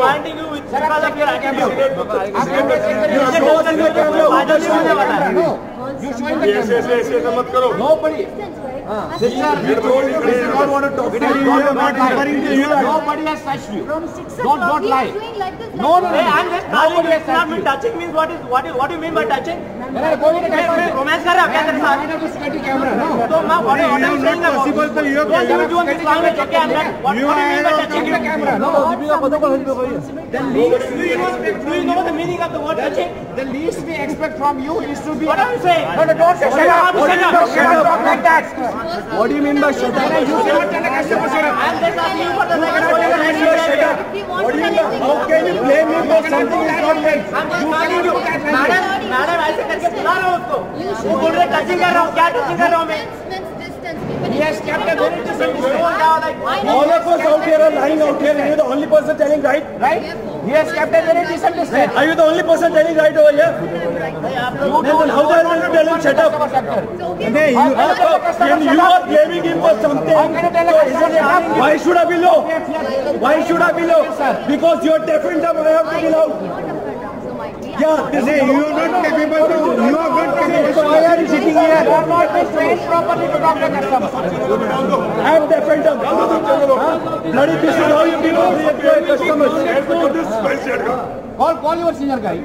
Warranty मत करो no पड़ी Nobody has touched you. Don't don't lie. No no no. I'm just calling you. Not me touching means what is what is what do you mean by touching? Romance कर रहा है क्या तेरे साथ? तो मैं what I am saying is possible. What you do on this language? Okay, I'm not. What do you mean by touching? Camera, no. The least do you know do you know the meaning of the word touching? The least we expect from you is to be. What are you saying? No, no, don't say shut up. What do you Don't shut up. Talk like that. What do you mean by shut up? You cannot tell a customer shut up. I'm just asking you for the cannot shut up. If he wants to How can you blame me for something you make? I'm just You asking you cannot madam madam ऐसे करके बुला रहा हूँ उसको वो बोल रहे touching कर रहा हूँ क्या टचिंग कर रहा हूँ मैं kept a very distance. like here are lying out here and you're the only person telling right? Right? He has kept a very decent distance. Are you the only person telling right over here? Then how the hell you tell him shut up? Hey, you, you are blaming him for something, How can you tell a customer shut up? why should I be low? Why should I be low? Because you're deaf and I have to be loud. You're not a dumb, so might be. Yeah, you are not capable to, you are not capable. So why are you sitting You are not trained properly to talk to customer. I am deaf and dumb. Huh? Bloody, this is how you people behave your customers. Call, call your senior guy.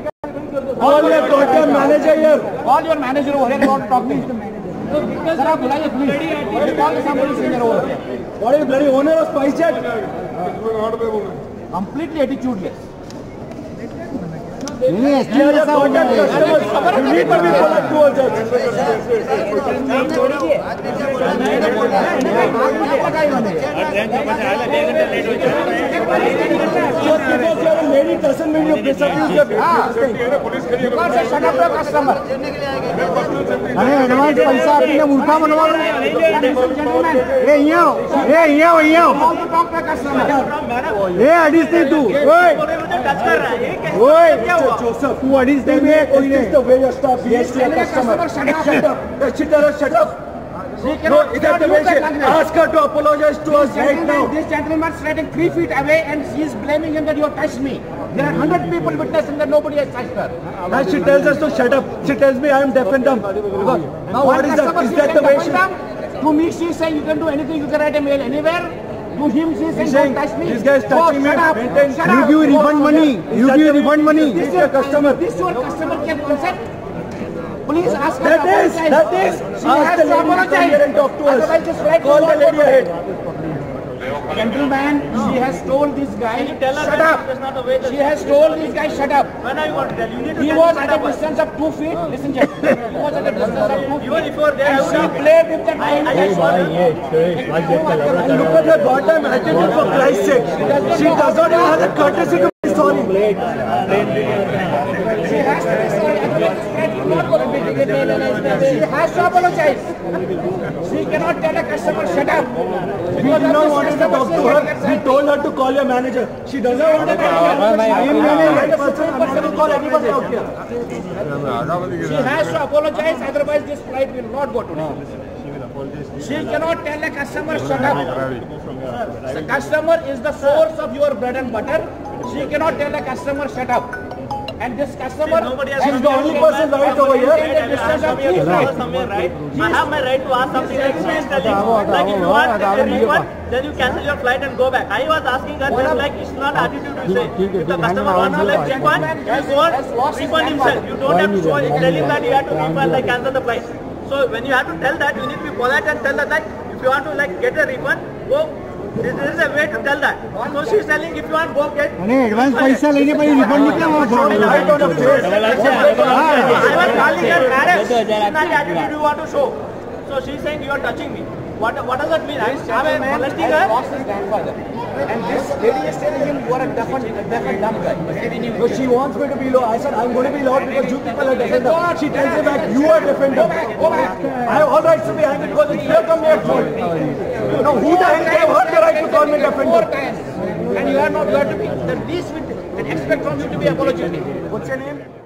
Call your goddamn manager here. Call your manager over here. To talk to him. Sir, आप बुलाइए please. Call somebody senior over here. What are you bloody owner of SpiceJet? Completely attitudeless. You are your goddamn. You need to be polite towards us. अरे advance पैसा आपने उल्टा बनवा रे यहाँ रे यहाँ यहाँ ये अडीस नहीं तू ओए तू अडीस नहीं कोई नहीं wage of staff BST customer shut up shut up No, cannot, is that the way use that she language. ask her to apologize to us right now? this gentleman is sitting three feet away and she is blaming him that you have touched me. There are hundred people witnessing that nobody has touched her. And she tells us to shut up. She tells me I am deaf and dumb. Now what is that? Is that the way she... To me, she is saying you can do anything, you can write a mail anywhere. To him, she is saying, saying, don't touch me. this guy is Oh, touching me, shut up. Shut You up. give refund money. You give refund money. This is your customer. This your customer can consent. Please ask her That to is, apologize. that is. She Ask has the to lady to come here and talk to us. Otherwise, this flight Call the lady go ahead. Gentleman, she has told this guy, tell her shut up. not the way that- She has told this guy, shut up. when are you going to tell you need to He tell was at shut a up. distance of two feet. Listen, gentlemen. He was at a distance of two feet. even before there And would she played with that I, I just want And look at her goddamn attitude for Christ's sake. She does not even have the courtesy to be sorry. She has to be sorry. She has to apologize. She cannot tell a customer, shut up. We did not want to talk to her. We told her to call your manager. She doesn't want to call your manager. I am the right person. I'm not going to call anybody out here. She has to apologize, otherwise this flight will not go today. She cannot tell a customer, shut up. The customer is the source of your bread and butter. She cannot tell a customer, shut up. And this customer has has the only person right over here. a of three feet. somewhere right? I have my right to ask something. Like she is telling like if you want a refund then you cancel your flight and go back. I was asking her just like it's not attitude to say if the customer wants to like refund you go and refund himself. You don't have to show tell him that you have to refund like cancel the flight. So when you have to tell that you need to be polite and tell that like if you want to like get a refund go there is a way to tell that. So she is telling if you want go get. अरे advance पैसा लेने पर refund निकला वो तो. I don't know. I was calling her marriage. Now that you want to show. So she is saying you are touching me. What what does that mean? I am I molesting her? lost his grandfather. And this lady is telling him you are a deaf and, a deaf and dumb guy. No, she wants me to be low. I said I'm going to be loud because you people are deaf and dumb. She tells me back, you are deaf and dumb. I have all rights to be angry because it's your at fault. Now who the hell gave her the right to call me deaf and dumb? And you are not, you have to be, the least we can expect from you to be apologetic. What's your name?